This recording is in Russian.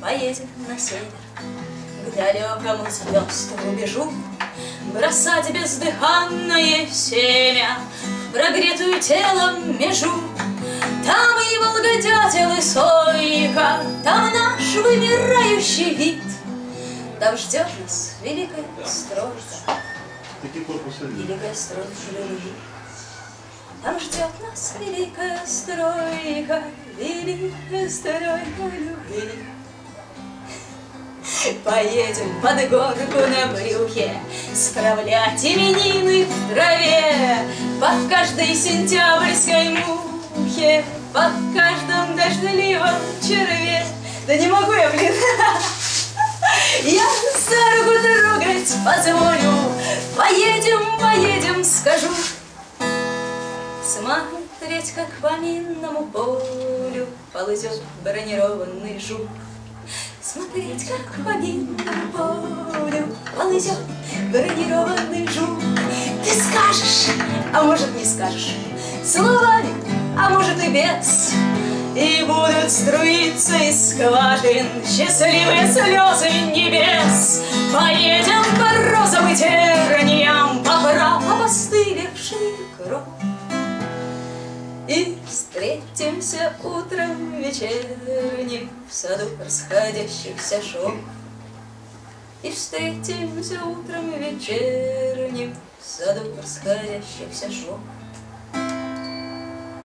поедем на север, К далекому звездному рубежу, Бросать бездыханное семя В прогретую телом межу. Там и волгодятел, и сойка, Там наш вымирающий вид, Там ждет нас великая корпуси. Великая стройка любви. Там ждет нас великая стройка, Великая стройка любви. Поедем под горку на брюхе Справлять именины в траве. Под каждой сентябрьской мухе Под каждым дождливом черве. Да не могу я, блин. Я за руку трогать позволю. Поедем, поедем, скажу. Смотреть, как по минному полю Ползет бронированный жук Смотреть, как по полю Ползет бронированный жук Ты скажешь, а может не скажешь Словами, а может и без. И будут струиться из скважин Счастливые слезы небес. Поедем по розовым терниям По праву постылевший кровь и встретимся утром вечерним В саду расходящихся шел. И встретимся утром вечерним В саду расходящихся шел.